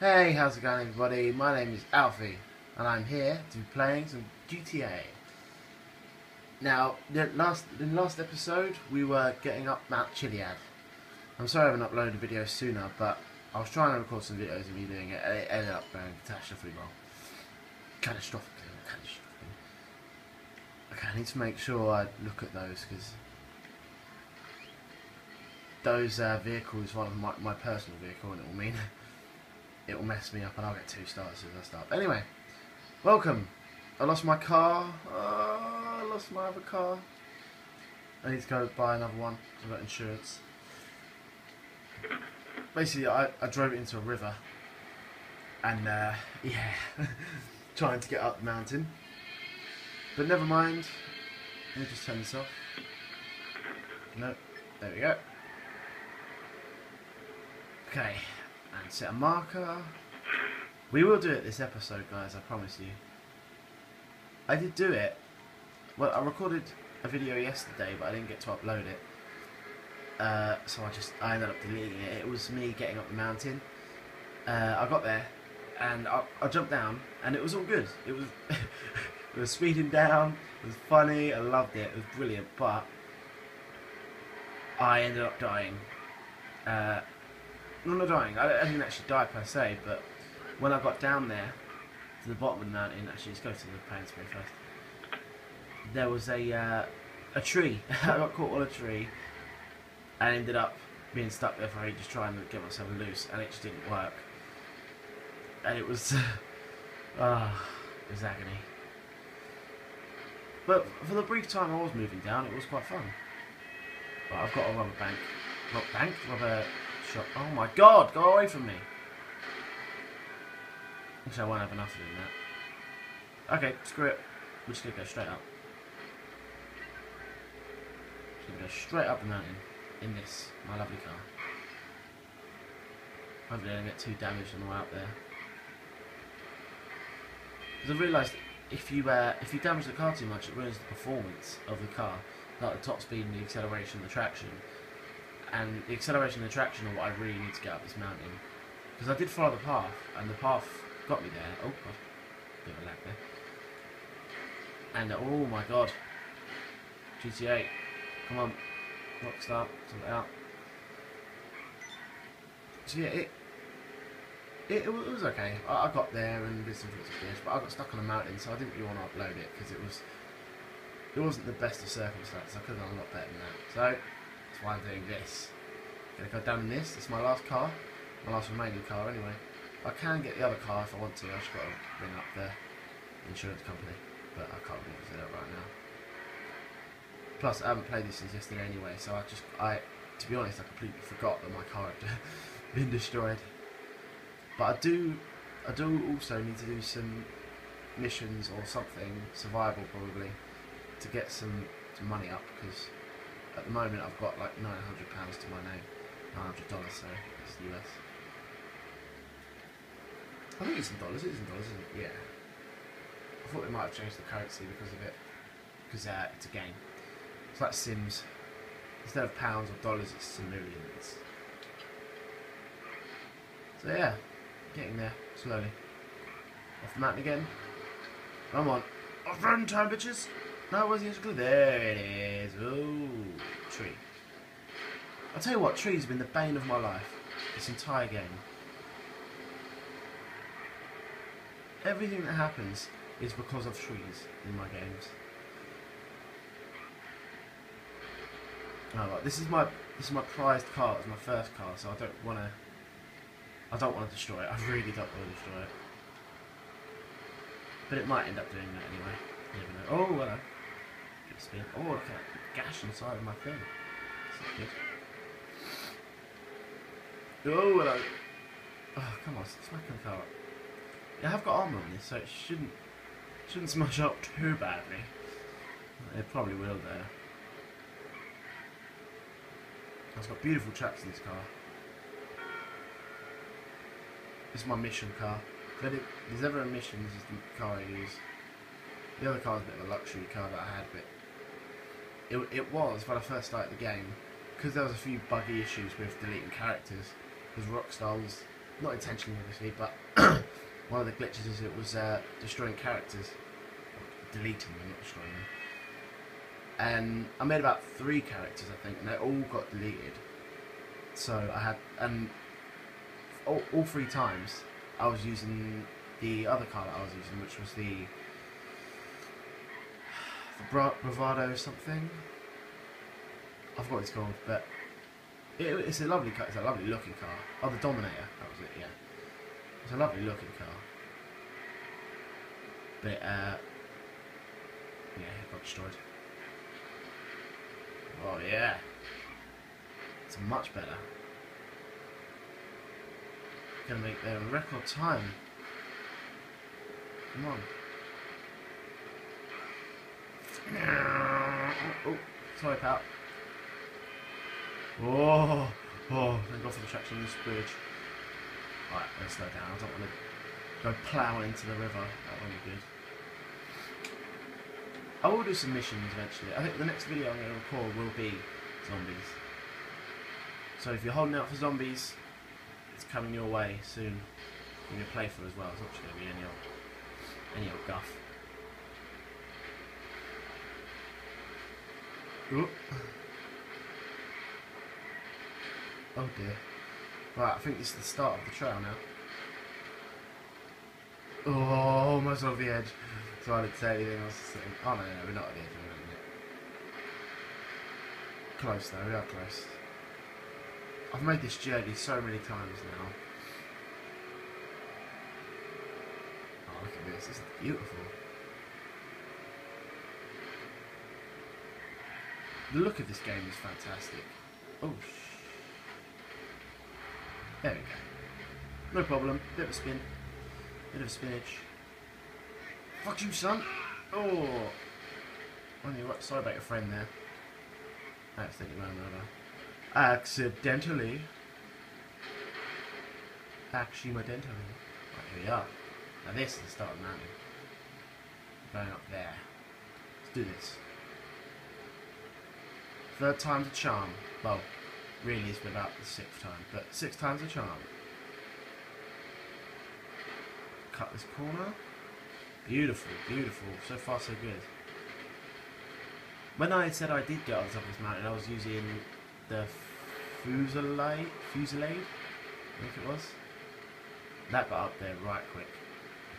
Hey, how's it going, everybody? My name is Alfie, and I'm here to be playing some GTA. Now, the last the last episode, we were getting up Mount Chiliad. I'm sorry I haven't uploaded a video sooner, but I was trying to record some videos of me doing it, and it ended up going catastrophically wrong. Catastrophically, catastrophically. Okay, I need to make sure I look at those because those uh, vehicles, one of my, my personal vehicle, and it will mean it will mess me up, and I'll get two stars as I start. Anyway, welcome. I lost my car. Oh, I lost my other car. I need to go buy another one. I've got insurance. Basically, I, I drove it into a river, and uh, yeah, trying to get up the mountain. But never mind. Let me just turn this off. No, there we go. Okay, and set a marker. We will do it this episode, guys. I promise you. I did do it. Well, I recorded a video yesterday, but I didn't get to upload it. Uh, so I just I ended up deleting it. It was me getting up the mountain. Uh, I got there, and I, I jumped down, and it was all good. It was it was speeding down. It was funny. I loved it. It was brilliant. But I ended up dying. Uh, no, not dying. I, I didn't actually die per se, but when I got down there to the bottom of the mountain, actually, let's go to the Pay 'n' Spray first. There was a uh, a tree. I got caught on a tree and ended up being stuck there for ages trying to get myself loose, and it just didn't work. And it was, ah, it was agony. But for the brief time I was moving down, it was quite fun. But I've got a rubber bank, not bank, rubber shot. Oh my god, go away from me! Actually, I won't have enough of doing that. Okay, screw it. We're just gonna go straight up. Just gonna go straight up the mountain in this, my lovely car. Hopefully I don't get too damaged on the way up there. Because I realised if you uh, if you damage the car too much, it ruins the performance of the car, like the top speed and the acceleration and the traction. And the acceleration and the traction are what I really need to get up this mountain. Because I did follow the path, and the path got me there. Oh, God. Bit of a lag there. And, oh my god. GTA. Come on. Rockstar. Sort it out. So yeah, it, it, it was okay. I, I got there and did some bits of this, but I got stuck on a mountain, so I didn't really want to upload it because it was it wasn't the best of circumstances. I could have done a lot better than that. So why I'm doing this. Gonna go down in this. It's my last car, my last remaining car anyway. I can get the other car if I want to. I've just got to ring up the insurance company, but I can't really do that right now. Plus, I haven't played this since yesterday anyway, so I just I to be honest, I completely forgot that my car had been destroyed. But I do, I do also need to do some missions or something, survival probably, to get some, some money up because at the moment I've got like nine hundred pounds to my name, nine hundred dollars, so it's US. I think it's in dollars. It is in dollars, isn't it? Yeah. I thought they might have changed the currency because of it, because uh, it's a game. It's like Sims. Instead of pounds or dollars, it's simoleons. So yeah, getting there slowly. Off the mountain again. Come on. Off run time, bitches. No, where's the clue? There it is. Ooh, tree. I'll tell you what, trees have been the bane of my life. This entire game. Everything that happens is because of trees in my games. Oh, this is my this is my prized car. It's my first car, so I don't want to. I don't want to destroy it. I really don't want to destroy it. But it might end up doing that anyway. You never know. Oh, hello. Good spin. Oh, look at that gash inside of my thing. This is good. Oh, hello. Oh, come on, smacking up. Yeah, I have got armour on this, so it shouldn't shouldn't smash up too badly. It probably will though. It's got beautiful tracks in this car. This is my mission car. If there's ever a mission, this is the car I use. The other car is a bit of a luxury car that I had, but it, it was when I first started the game because there was a few buggy issues with deleting characters. Because Rockstar was not intentionally, obviously, but one of the glitches is it was uh, destroying characters, deleting them, not destroying them. And I made about three characters, I think, and they all got deleted. So I had, and all, all three times I was using the other car that I was using, which was the Bra- Bravado something. I forgot what it's called, but it, it's a lovely car. It's a lovely looking car. Oh, the Dominator. That was it. Yeah, it's a lovely looking car. But uh, yeah, it got destroyed. Oh yeah, it's much better. Gonna make their record time. Come on. Oh, sorry, pal. Oh, oh, thank God for the traction on this bridge. Right, let's slow down. I don't want to go ploughing into the river. That won't be good. I will do some missions eventually. I think the next video I'm going to record will be zombies. So if you're holding out for zombies, it's coming your way soon in your playthrough as well. It's not just going to be any old, any old guff. Oop. Oh dear. Right, I think this is the start of the trail now. Oh, almost off the edge. So I didn't say anything else. Oh no, no, we're not at the edge. We're. Close though, we are close. I've made this journey so many times now. Oh, look at this. This is beautiful. The look of this game is fantastic. Oh, there we go. No problem. Bit of a spin. Bit of a spinach. Fuck you, son. Oh. On your right. Sorry about your friend there. Accidentally ran over. Accidentally. Accidentally. Right, here we are. Now this is the start of the mountain. Going up there. Let's do this. Third time's a charm. Well, really it's been about the sixth time, but six times a charm. Cut this corner. Beautiful, beautiful. So far, so good. When I said I did get on top of this mountain, I was using the Fusillade, Fusillade, I think it was. That got up there right quick.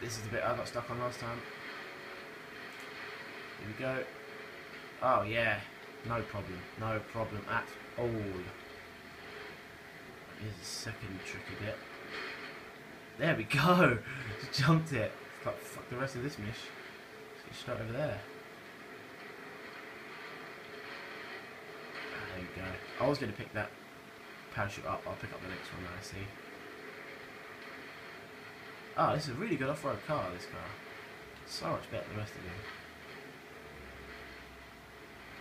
This is the bit I got stuck on last time. Here we go. Oh yeah, no problem, no problem at all. Here's the second tricky bit. There we go! Just jumped it. Like, fuck the rest of this mish. Let's get straight over there. Ah, There we go. I was going to pick that parachute up. I'll pick up the next one that I see. Oh, this is a really good off-road car, this car. So much better than the rest of them.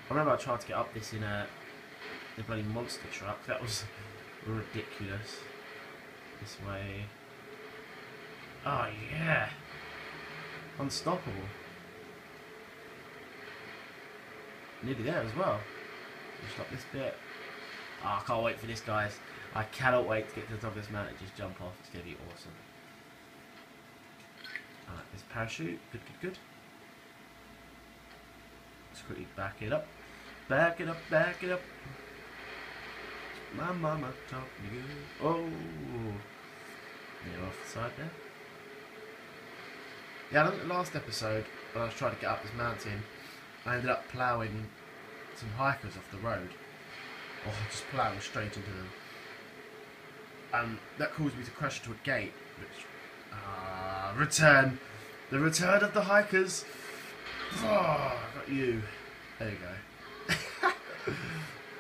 I remember I tried to get up this in a the bloody monster truck. That was ridiculous. This way. Oh yeah. Unstoppable. Nearly there as well. Just up this bit. Oh, I can't wait for this guys. I cannot wait to get to the top of this mountain and just jump off. It's gonna be awesome. Alright, this parachute. Good, good, good. Let's quickly back it up. Back it up, back it up. My mama taught me good. Oh. Yeah, off the side there. Yeah, I think the last episode, when I was trying to get up this mountain, I ended up ploughing some hikers off the road. Or just ploughing straight into them. And that caused me to crash into a gate, which... Ah, return! The return of the hikers! Oh, I got you. There you go.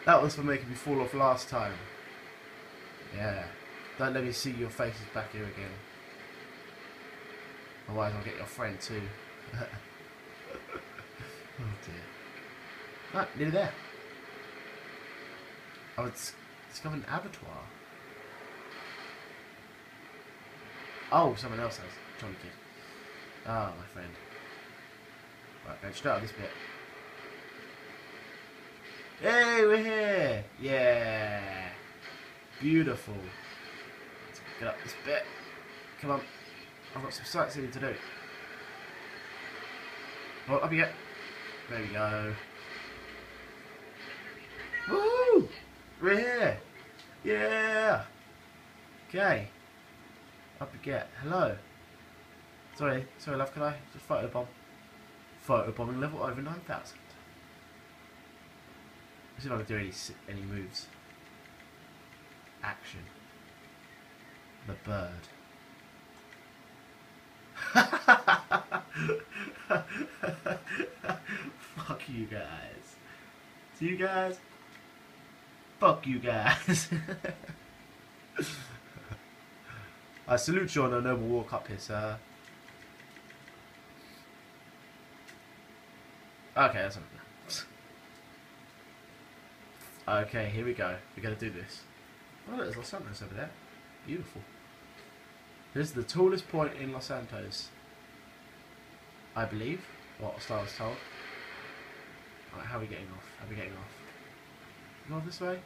That was for making me fall off last time. Yeah. Don't let me see your faces back here again. Otherwise I'll get your friend too. oh dear. Right, nearly there. Oh, it's discovered an abattoir. Oh, someone else has. Johnny Kid. Ah, my friend. Right, straight out this bit. Hey, we're here! Yeah! Beautiful. It's Get up this bit. Come on. I've got some sightseeing to do. Oh, up you get. There we go. Woo! We're here. Yeah. Okay. Up you get. Hello. Sorry, sorry, love. Can I just photo bomb? Photo bombing level over nine thousand. Let's see if I can do any any moves. Action. The bird. Fuck you guys. See you guys. Fuck you guys. I salute you on a noble walk up here, sir. Okay, that's enough. Okay, here we go. We're gonna do this. Oh, look, there's Los Santos over there. Beautiful. This is the tallest point in Los Santos. I believe. What Star was told. How are we getting off? How are we getting off? Go this way?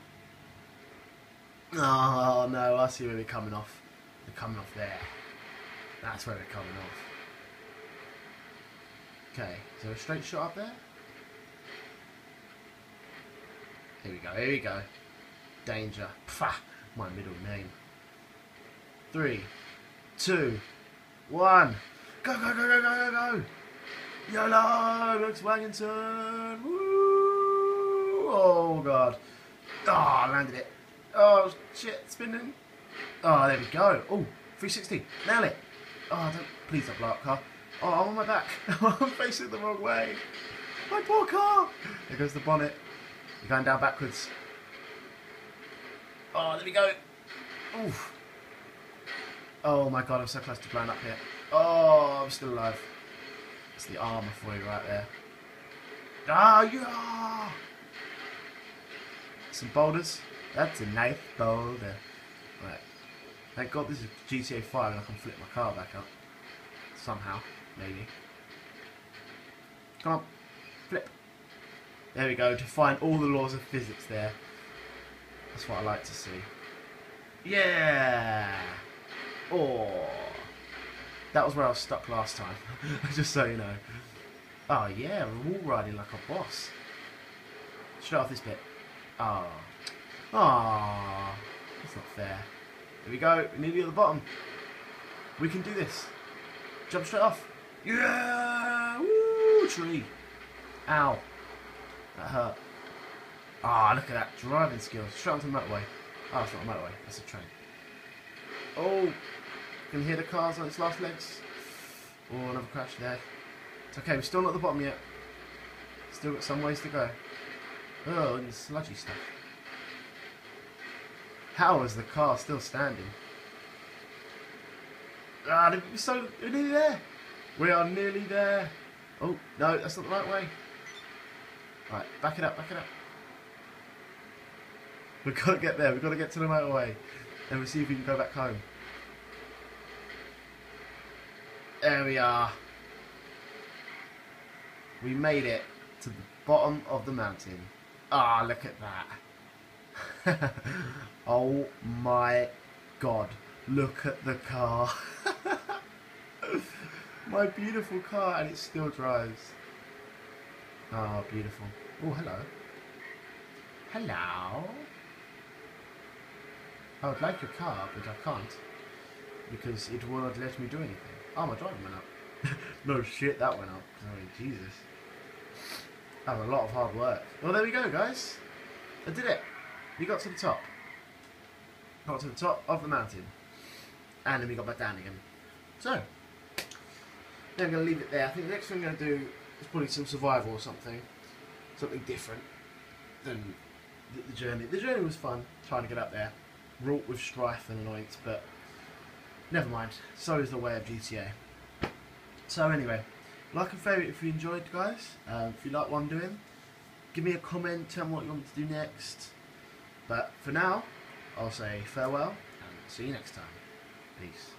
Oh no, I see where we're coming off. We're coming off there. That's where we're coming off. Okay, there a straight shot up there? Here we go, here we go. Danger. Pfah, my middle name. Three, two, one. Go, go, go, go, go, go, go. YOLO! Looks Wagington! Woo! Oh, God. Oh, I landed it. Oh, shit, spinning. Oh, there we go. Oh, 360. Nail it. Oh, don't, please don't blow up, car. Oh, I'm on my back. I'm facing the wrong way. My poor car. There goes the bonnet. You're going down backwards. Oh, there we go. Oof. Oh my god, I'm so close to blowing up here. Oh, I'm still alive. It's the armour for you right there. Ah, yeah! Some boulders. That's a nice boulder. Right. Thank god this is GTA 5 and I can flip my car back up. Somehow. Maybe. Come on. There we go. to find all the laws of physics there. That's what I like to see. Yeah! Oh! That was where I was stuck last time. Just so you know. Oh yeah, we're all riding like a boss. Straight off this bit. Oh. Oh. That's not fair. Here we go. We're nearly at the bottom. We can do this. Jump straight off. Yeah! Woo! Tree. Ow. That hurt. Ah, look at that driving skills. Straight onto the motorway. Oh, it's not a motorway. That's a train. Oh, can hear the cars on its last legs. Oh, another crash there. It's okay. We're still not at the bottom yet. Still got some ways to go. Oh, and sludgy stuff. How is the car still standing? Ah, so we're nearly there. We are nearly there. Oh no, that's not the right way. Right, back it up, back it up. We've got to get there. We've got to get to the motorway. Then we'll see if we can go back home. There we are. We made it to the bottom of the mountain. Ah, look at that. oh my god. Look at the car. my beautiful car, and it still drives. Oh, beautiful. Oh, hello. Hello. I would like your car, but I can't. Because it won't let me do anything. Oh, my driving went up. no shit, that went up. Mean, Jesus. That was a lot of hard work. Well, there we go, guys. I did it. We got to the top. Got to the top of the mountain. And then we got back down again. So, I'm going to leave it there. I think the next thing I'm going to do is probably some survival or something. Something different than the, the journey. The journey was fun, trying to get up there. Wrought with strife and annoyance, but never mind. So is the way of GTA. So anyway, like and favourite if you enjoyed, guys. Um, if you like what I'm doing, give me a comment, tell me what you want me to do next. But for now, I'll say farewell and see you next time. Peace.